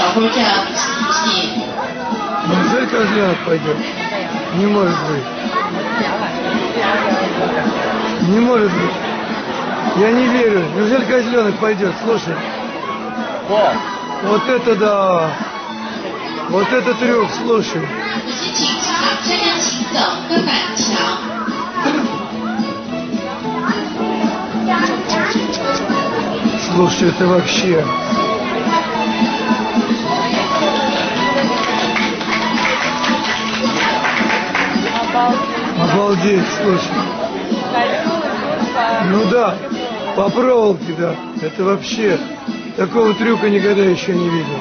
小坡这样奇迹。 Неужели козленок пойдет? Не может быть. Не может быть. Я не верю. Неужели козленок пойдет? Слушай. Вот это да. Вот это трюк, слушай. 可是请唱这样行走更敢强。 Слушай, это вообще... Обалдеть. Слушай. Ну да, по проволоке, да. Это вообще, такого трюка никогда еще не видел.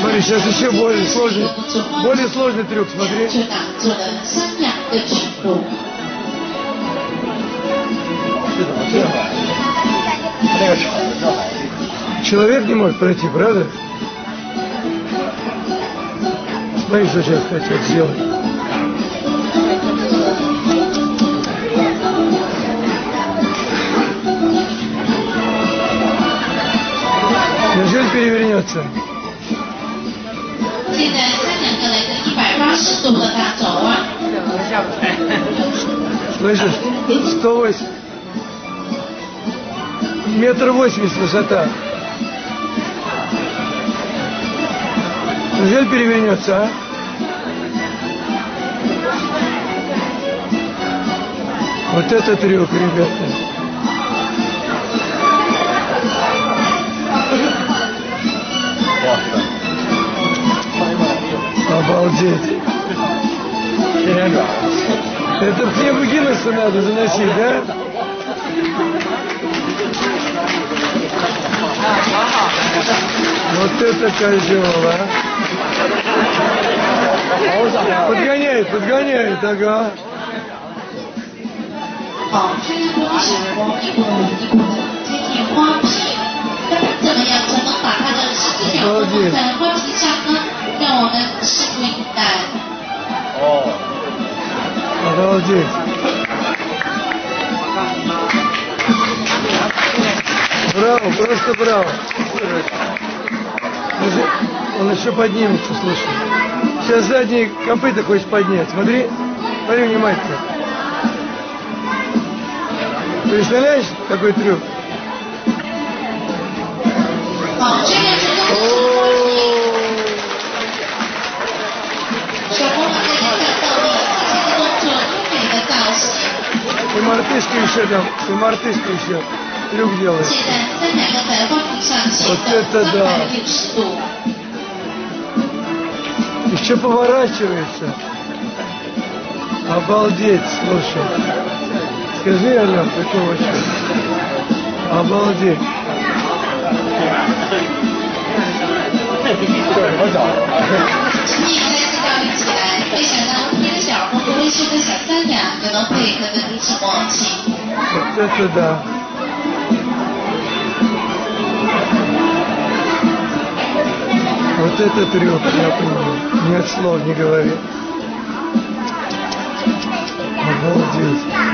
Смотри, сейчас еще более сложный, более сложный трюк, смотри. Сюда, сюда. Человек не может пройти, правда? Смотри, что сейчас хотят сделать. Неужели перевернется? Слышишь? 180. Метр восемьдесят высота. Неужели перевернется, а? Вот это трюк, ребята. Обалдеть. Это в книгу Гиннесса надо заносить, да? Вот это козел, а! Подгоняет, подгоняет, ага. Браво, просто браво. Он еще поднимется, слушай. Сейчас задние компы такой поднять. Смотри, смотри внимательно. Представляешь, какой трюк? Ты мартышка еще там, ты мартышка еще. Трюк делает. Вот это да. Еще поворачивается. Обалдеть, слушай. Скажи, Ален, такого вообще? Обалдеть. Вот это да. Вот это трюк, я понял. Нет слов, не говори. Обалдеть. Обалдеть.